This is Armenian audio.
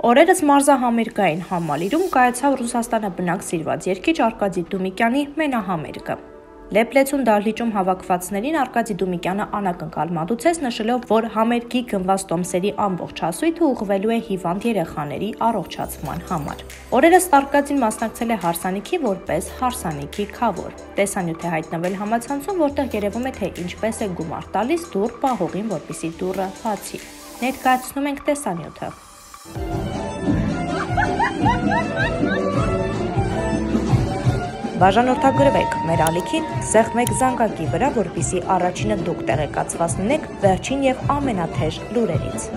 Օրերս մարզահամերգային համալիրում կայացավ Ռուսաստանը բնակ սիրված երկիչ Արկադի Դումիկյանի մենահամերգը։ Լեփլեցուն դահլիճում հավաքվածներին Արկադի Դումիկյանը անակնկալ մատուցեց նշելով, որ համերգի գնված տոմսերի ամբողջ հասույթը ուղղվելու է հիվանդ երեխաների առողջացման համար։ Օրերս Արկադին մասնակցել է հարսանիքի որպես հարսանիքի խավոր։ Տեսանյութ է հայտնվել համացանցում, որտեղ երևում է թե ինչպես է գումար տալիս դուռ պահողին, որպիսի դուռը բացի։ Ներկայացնում ենք տեսանյութը։ Բաժանորդագրվեք մեր ալիքին, սեղմեք զանգակի վրա, որպիսի առաջինը դուք տեղեկացված լինեք վերջին եւ ամենաթեժ լուրերից։